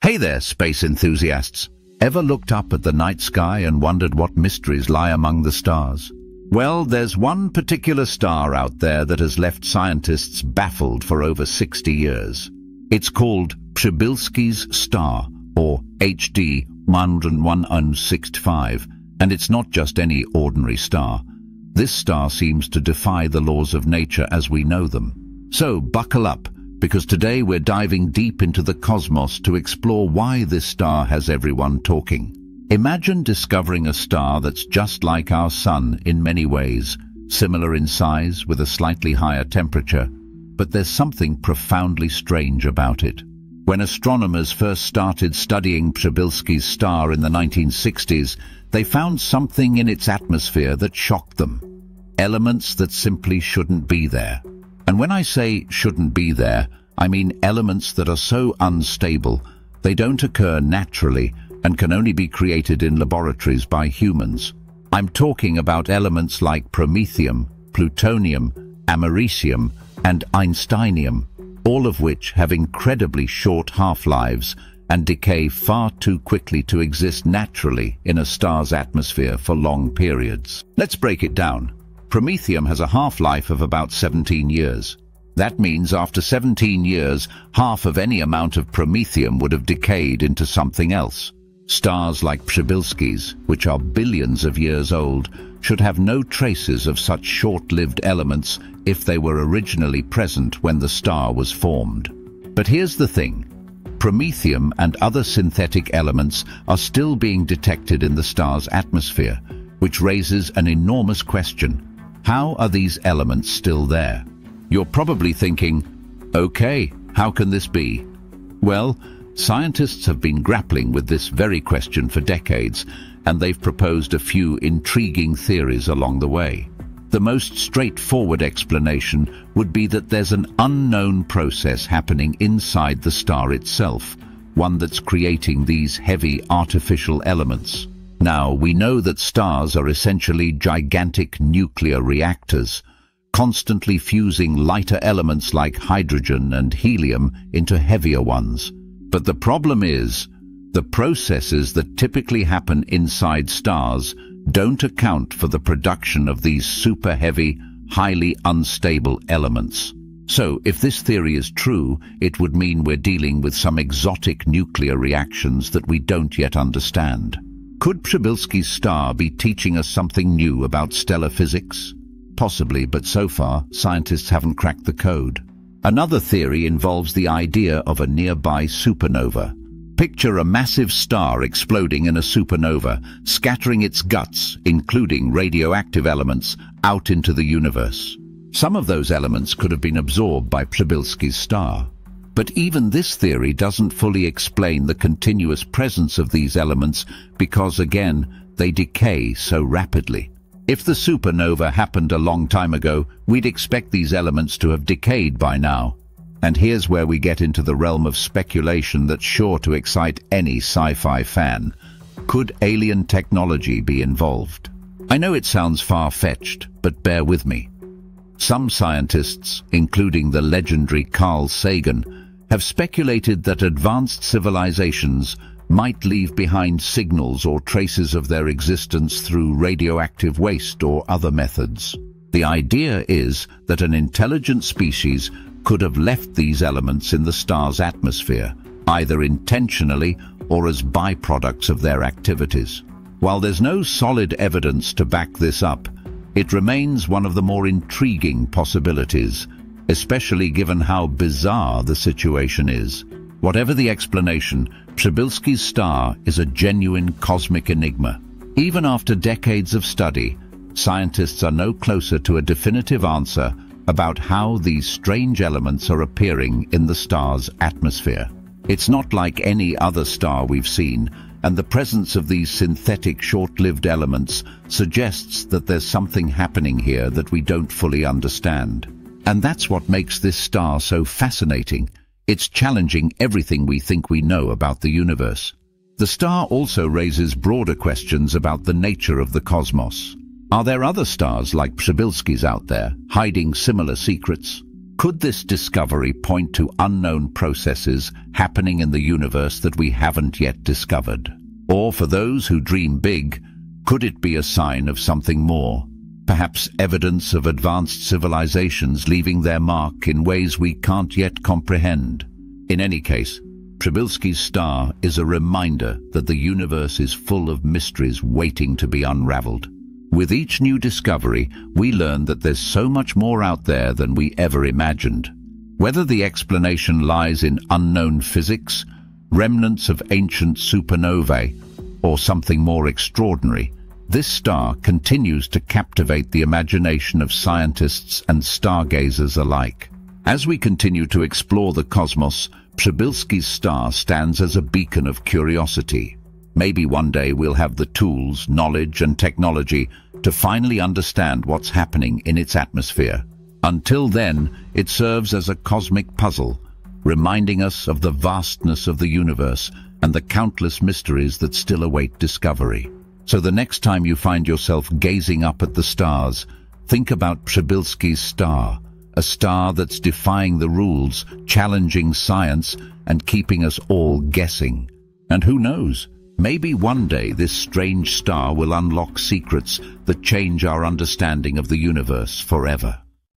Hey there, space enthusiasts. Ever looked up at the night sky and wondered what mysteries lie among the stars? Well, there's one particular star out there that has left scientists baffled for over 60 years. It's called Przybylski's star, or HD 1165, and it's not just any ordinary star. This star seems to defy the laws of nature as we know them. So buckle up, because today we're diving deep into the cosmos to explore why this star has everyone talking. Imagine discovering a star that's just like our sun in many ways, similar in size with a slightly higher temperature, but there's something profoundly strange about it. When astronomers first started studying Przybylski's star in the 1960s, they found something in its atmosphere that shocked them. Elements that simply shouldn't be there. And when I say shouldn't be there, I mean elements that are so unstable, they don't occur naturally and can only be created in laboratories by humans. I'm talking about elements like promethium, plutonium, americium, and einsteinium, all of which have incredibly short half-lives and decay far too quickly to exist naturally in a star's atmosphere for long periods. Let's break it down. Promethium has a half-life of about 17 years. That means after 17 years, half of any amount of promethium would have decayed into something else. Stars like Przybylski's, which are billions of years old, should have no traces of such short-lived elements if they were originally present when the star was formed. But here's the thing. Promethium and other synthetic elements are still being detected in the star's atmosphere, which raises an enormous question. How are these elements still there? You're probably thinking, okay, how can this be? Well, scientists have been grappling with this very question for decades, and they've proposed a few intriguing theories along the way. The most straightforward explanation would be that there's an unknown process happening inside the star itself, one that's creating these heavy artificial elements. Now, we know that stars are essentially gigantic nuclear reactors, constantly fusing lighter elements like hydrogen and helium into heavier ones. But the problem is, the processes that typically happen inside stars don't account for the production of these super heavy, highly unstable elements. So, if this theory is true, it would mean we're dealing with some exotic nuclear reactions that we don't yet understand. Could Przybylski's star be teaching us something new about stellar physics? Possibly, but so far, scientists haven't cracked the code. Another theory involves the idea of a nearby supernova. Picture a massive star exploding in a supernova, scattering its guts, including radioactive elements, out into the universe. Some of those elements could have been absorbed by Przybylski's star. But even this theory doesn't fully explain the continuous presence of these elements because, again, they decay so rapidly. If the supernova happened a long time ago, we'd expect these elements to have decayed by now. And here's where we get into the realm of speculation that's sure to excite any sci-fi fan. Could alien technology be involved? I know it sounds far-fetched, but bear with me. Some scientists, including the legendary Carl Sagan, have speculated that advanced civilizations might leave behind signals or traces of their existence through radioactive waste or other methods. The idea is that an intelligent species could have left these elements in the star's atmosphere, either intentionally or as byproducts of their activities. While there's no solid evidence to back this up, it remains one of the more intriguing possibilities especially given how bizarre the situation is. Whatever the explanation, Przybylski's star is a genuine cosmic enigma. Even after decades of study, scientists are no closer to a definitive answer about how these strange elements are appearing in the star's atmosphere. It's not like any other star we've seen, and the presence of these synthetic short-lived elements suggests that there's something happening here that we don't fully understand. And that's what makes this star so fascinating. It's challenging everything we think we know about the universe. The star also raises broader questions about the nature of the cosmos. Are there other stars like Przybylski's out there, hiding similar secrets? Could this discovery point to unknown processes happening in the universe that we haven't yet discovered? Or for those who dream big, could it be a sign of something more? Perhaps evidence of advanced civilizations leaving their mark in ways we can't yet comprehend. In any case, Przybylski's star is a reminder that the universe is full of mysteries waiting to be unraveled. With each new discovery, we learn that there's so much more out there than we ever imagined. Whether the explanation lies in unknown physics, remnants of ancient supernovae, or something more extraordinary, this star continues to captivate the imagination of scientists and stargazers alike. As we continue to explore the cosmos, Przybylski's star stands as a beacon of curiosity. Maybe one day we'll have the tools, knowledge and technology to finally understand what's happening in its atmosphere. Until then, it serves as a cosmic puzzle, reminding us of the vastness of the universe and the countless mysteries that still await discovery. So the next time you find yourself gazing up at the stars, think about Przybylski's star, a star that's defying the rules, challenging science, and keeping us all guessing. And who knows, maybe one day this strange star will unlock secrets that change our understanding of the universe forever.